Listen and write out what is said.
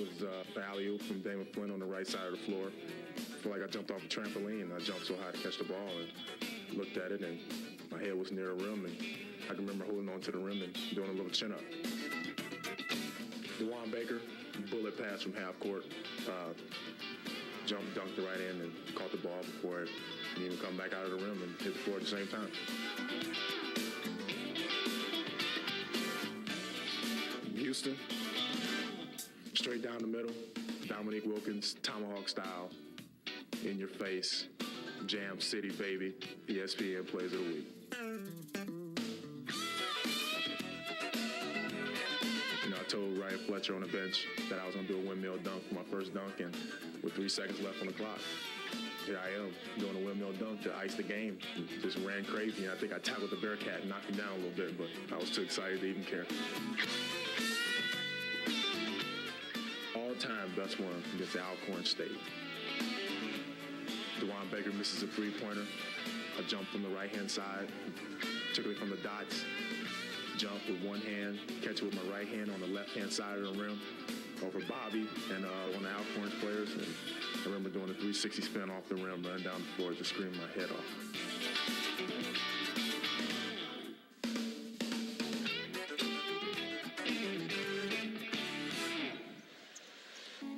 was uh, from Damon Flint on the right side of the floor. I feel like I jumped off a trampoline. I jumped so high to catch the ball and looked at it, and my head was near the rim, and I can remember holding on to the rim and doing a little chin up. Dewan Baker, bullet pass from half court. Uh, jumped, dunked it right in, and caught the ball before it even come back out of the rim and hit the floor at the same time. Houston, straight down the middle, Dominique Wilkins, tomahawk style, in your face, Jam City baby, ESPN plays of the week. You know, I told Ryan Fletcher on the bench that I was gonna do a windmill dunk for my first dunk, and with three seconds left on the clock, here I am doing a windmill dunk to ice the game. Just ran crazy. I think I tackled the Bearcat and knocked him down a little bit, but I was too excited to even care. Best one against Alcorn State. Dewan Baker misses a three-pointer. I jump from the right-hand side, particularly from the dots. Jump with one hand, catch it with my right hand on the left-hand side of the rim over Bobby and uh, one of the Alcorn players. And I remember doing a 360 spin off the rim, running down the floor, just screaming my head off.